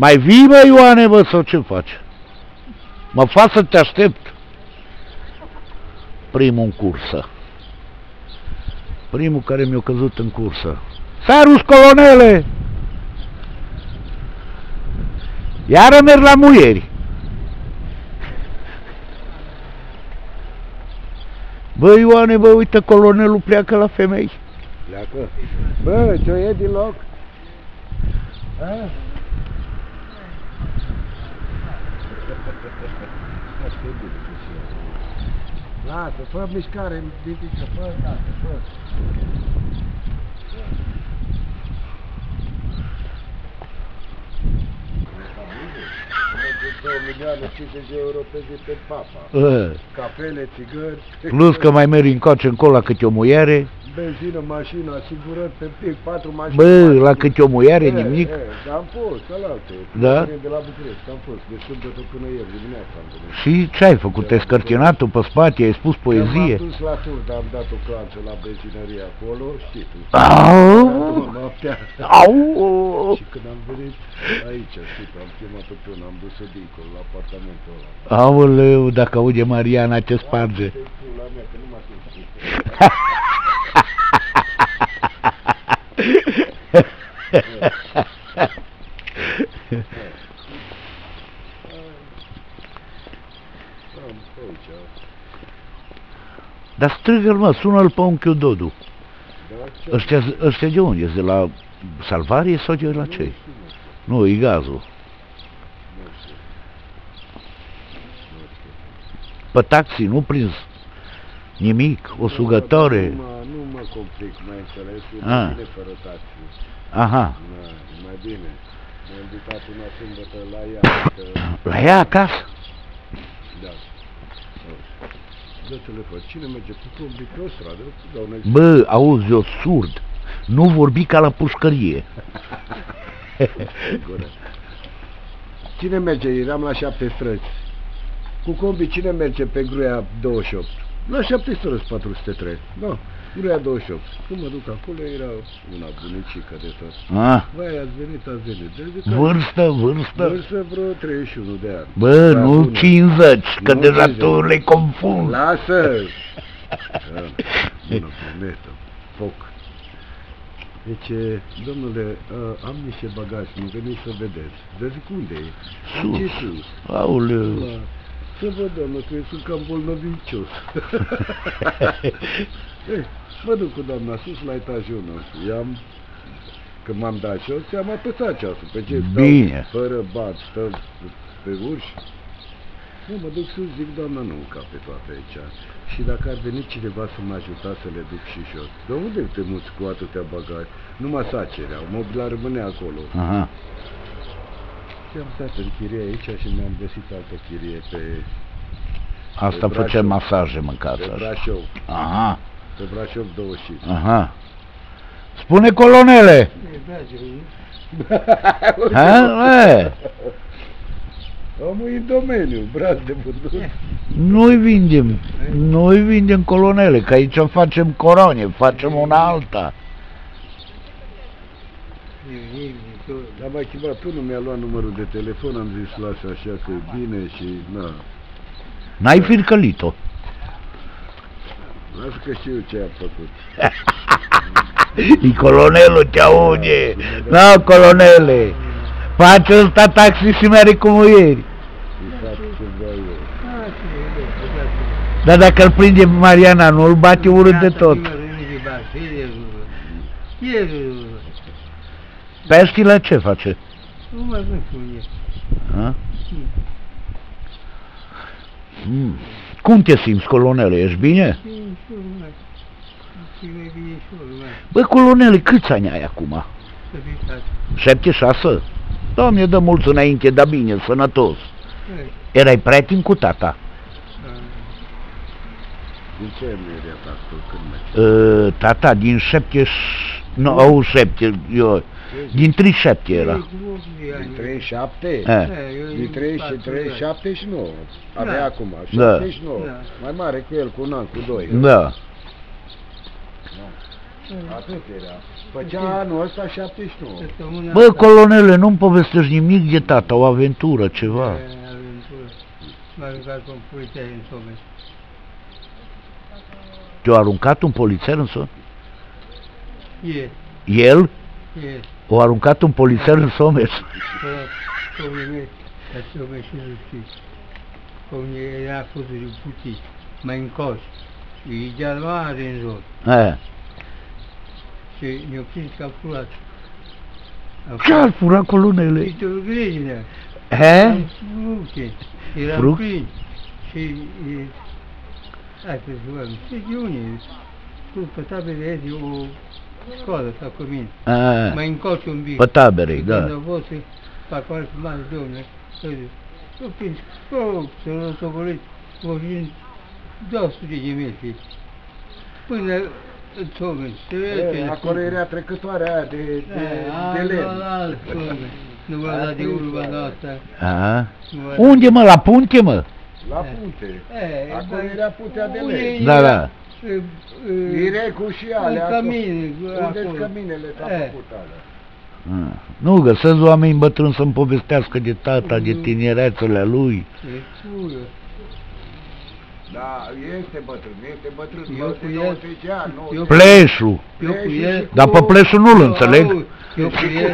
Mai vii, bă, Ioane, bă, sau ce faci? Mă fac să te aștept. Primul în cursă. Primul care mi-a căzut în cursă. Serus, colonele! Iară merg la muieri. Bă, Ioane, bă, uite, colonelul pleacă la femei. Pleacă. Bă, ce e din loc? A? Lasă, fă mișcare, ridică, fă, lasă, fă. Două milioane 50 de euro pe zi pe papa. Ă, Cafele, țigări. Plus că mai mergi încoace încolo câte o muiere. Benzină, mașină, asigurări pe pic, patru mașini. Bă, patru- la câte o muiere, E, nimic. e, dar am fost, alaltă. Da? De la București, am fost, de sâmbătă până ieri, dimineața am venit. Și ce ai făcut? Te-ai scărtinatul pe spate, ai spus poezie? M-am dus la tur, dar am dat o clanță la benzinărie acolo, știți tu. Au! Noaptea. Au! Și când am venit aici, știți tu, am chemat-o pe una, am dus-o dincolo, la apartamentul ăla. Aoleu, dacă aude Mariana te sparge. Te pula mea, că nu m-a simțit. Am pe aici, Dar strigă-l mă, sună-l pe unchiul Dodu. da, ce? Ăștia, ăștia de unde? De la salvarie sau de la ce? Nu, e gazul. Nu știu. Nu știu. Pe taxi, nu prins nimic, o sugătoare. Nu mă, nu mă complic, mai înțeles, e Ah. mai bine fără taxi. Aha. Na, e mai bine. M-a invitat una sâmbătă la ea, că, La ea acasă? da. Dă telefon, cine merge cu combi pe o stradă? Dau un Bă, auzi, eu surd. Nu vorbi ca la pușcărie. Gură. Cine merge? Eram la șapte străzi. Cu combi cine merge pe gruia 28? La șapte străzi 403. Nu, gruia 28. Când mă duc acolo era una bunicică de tot. Ah, Băi, ați venit, ați venit. Deci, de vârstă, vârstă. Vârstă vreo 31 de ani. Bă, Da, nu bună. 50, că Nu deja 50. tu le confunzi. Lasă! Da, Bună, prometă. Foc. Deci, domnule, uh, am niște bagaje, nu veniți să vedeți. Dar zic, unde e? Sus. Ce sus? Aoleu. La- Să văd, doamnă, că eu sunt cam bolnăvicios. Ei, mă duc cu doamna sus la etajul nostru. I-am, când m-am dat jos, ți-am apăsat ceasul. Pe ce stau Bine. fără bat, stau pe urși. Nu, mă duc sus, zic, doamna, nu încape toate aici. Și dacă ar veni cineva să mă ajuta să le duc și jos. De unde te muți cu atâtea bagaje? Numai sacerea, mobila rămâne acolo. Aha. Și am stat în chirie aici și mi-am găsit altă chirie pe, Asta Pe făcea Brașov. masaje în pe casă. Brașov. Aha, Pe Brașov 25. aha. Spune colonele. Ha? E, Omul e în domeniu, braț de vândut. nu-i vindem, nu-i vindem colonele, că aici facem coroane, facem una alta. Dar m-a chemat unul, mi-a luat numărul de telefon, am zis lasă așa că e bine și na. N-ai fircălit-o. Lasă că știu ce am făcut. E colonelul te aude. Na, colonele. Face ăsta taxi și merge cu muieri. Și fac ce vreau eu. Dar dacă îl prinde Mariana, nu îl bate urât de tot. Peștile ce face? Nu mai văd cum e. Ha? Hmm. Cum te simți, colonele? Ești bine? Și ușor, mai. Și mai bine și mai. Bă, colonele, câți ani ai acum? Să fii tată. Șapte, șase? Doamne, dă mulți înainte, dar bine, sănătos. Hai. Erai prieten cu tata. Din ce meria ta tu când mergi? Uh, tata, din șapte, nu, au șapte, eu, din 37 era. Din 37? Eh. Din 33, 79. Avea Da. acum, Da. 79. Da. Mai mare cu el, cu un an, cu doi. Da. Atât era. Făcea anul ăsta 79. Săptămâna Bă, asta- colonele, nu-mi povestești nimic de tata, o aventură, ceva. E, aventură. M-a aruncat cu un polițai în some. Te-a aruncat un polițer în somn? E, El? e, O aruncat un polițer în Somes. fără pomii mei, dar some și nu știi. Pomii era făcut de putii, mai încos. Și deal mare în jos. Eh. Și ne-au prins că a furat. A Ce-ar fura colonele? Titlul grijile. He? Fructe. Eram Fruct? plini. Și... e, Hai să jucăm. Și unii. Sus pe tabele zi o școală sau cu mine. Eh. Mai încoci un pic. Pe taberei, Când da. au fost să fac alt mare domne. Nu prins. Oh, să nu topolit. O vin 200 de metri. Până în Tomen. Se vede. E, Acolo era trecătoarea aia de, de, de lemn. Nu vă da de urba noastră. Aha. Nu vă- Unde, mă? La punte, mă? La punte. E, Acolo dar- era puntea de unde lemn. Da, era, da. E, e, Irecul și alea. În cămine, Unde acolo. căminele s-a E. făcut alea. Ah. Nu, găsesc oameni bătrâni să-mi povestească de tata, de tinerețele lui. E pură. Da, este bătrân, este bătrân. Eu Eu cu el- 90 ani, eu- 90. Pleșul. Eu cu el... Dar pe pleșul nu-l înțeleg. Auzi, Eu cu el...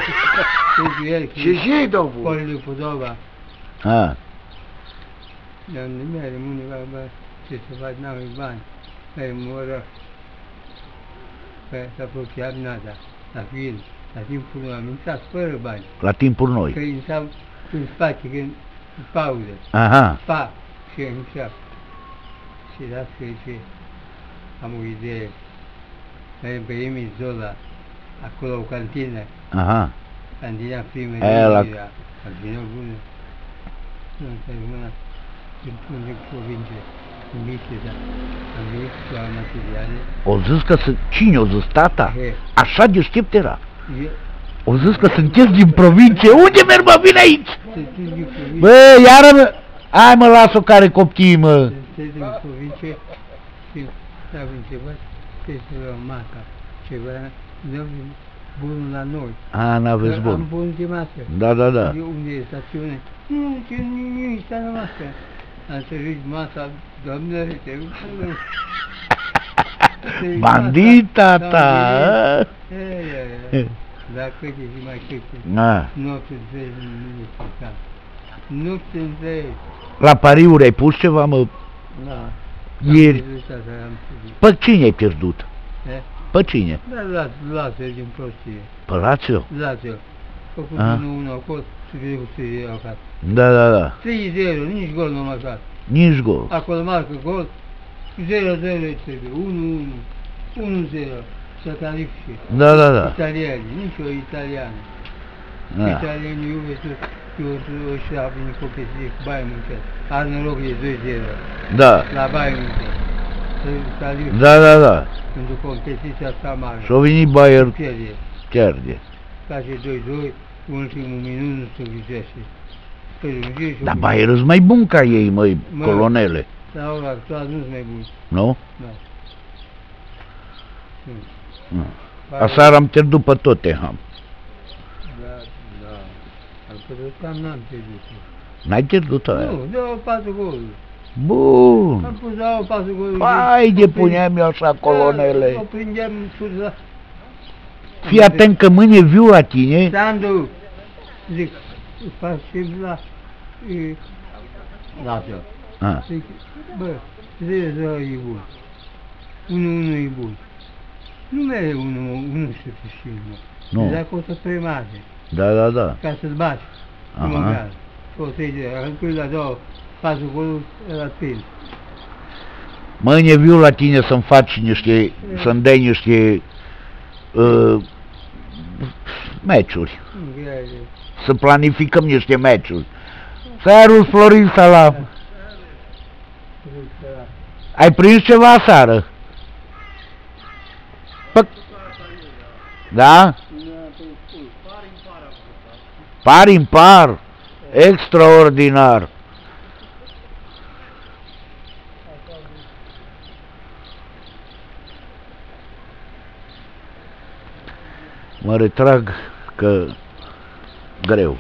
Eu cu el... Și Jidovul. Colul Budova. Ah. Dar nu mi-a rămâne, bă, bă, ce să fac, n-am bani. Mai moră. Pe s-a apropiat nada. La film. La timpul meu am intrat fără bani. La timpul Că noi. intram în spate, când în pauză. Aha. Pa! Și așa. Și las că ce am o idee. Mergem pe Emil Zola, acolo o cantină, Aha. cantina primă Aia la- Unirea, cantina bună. Nu înțeleg mâna, din unde provincie, în Micheda. Am venit cu la materiale. O zis că sunt... Cine o zis? Tata? He, Așa deștept era. e, O zis că sunteți din provincie. Unde merg, mă? Vine aici! sunteți din provincie, Bă, iară mă... Hai mă, las-o care coptii, mă. sunteți din provincie și am întrebat ce să luăm maca, ceva, dăm bunul la noi. A, n-aveți Am bun. bun de masă. Da, da, da. Eu unde e stațiune? Nu, ce nimic, stai la masă. Am servit masa, doamne, te Bandit, tata! ă? Dacă te zi mai câte, A. noapte întregi nu e păcat. Noapte întregi. La pariuri ai pus ceva, mă? Da. Ieri. Am pierdut asta, am pierdut. Pe cine ai pierdut? Eh? Pe cine? Da, las, lasă din prostie. Pe Lazio? Lasă. Făcut Ah. 1-1 acolo, și de cu 3 acasă. Da, da, da. 3-0, nici gol nu am marcat. Nici gol. Acolo marcă gol, 0-0 trebuie, 1-1, 1-0, să califice. Da, da, da. Italiani, nici o italiană. da. Italianii Juventus, Juventus o șapă în competiție cu Bayern München. Are noroc e 2-0 Da. la Bayern München. Să califice Da, da, da. pentru competiția asta mare. Și-a venit Bayern Pierde. pierde. Face 2-2, ultimul minut nu se vizește. Dar sunt mai bun ca ei, măi, Mă. colonele. La ora actuală nu-s mai bun. Nu? Da. Mm. Pare- Aseară am pierdut pe Tottenham. Da, da. Am putut cam n-am pierdut. N-ai pierdut aia? Nu, dau patru goluri. Am Bun. pus dau patru goluri. Hai de puneam eu așa Da, O colonele. prindeam sus la... Fii atent că mâine viu la tine. Sandu, zic, facem la... e, Lasă. A, Zic, bă, 0 e bun. 1-1 e bun. Nu mereu 1 să câștigi, mă. Nu. Dacă o să premate, da, da, da. ca să-ți bați. Aha. Măcar. O să-i dea, când la două, patru goluri, la trei. Mâine viu la tine să-mi faci niște, să-mi dai niște uh, meciuri. Nu, grea e. Să planificăm niște meciuri. Servus Florin Salam. Zic că la- Ai prins ceva seară? Pă... Da? Par impar. Extraordinar. Mă retrag că greu.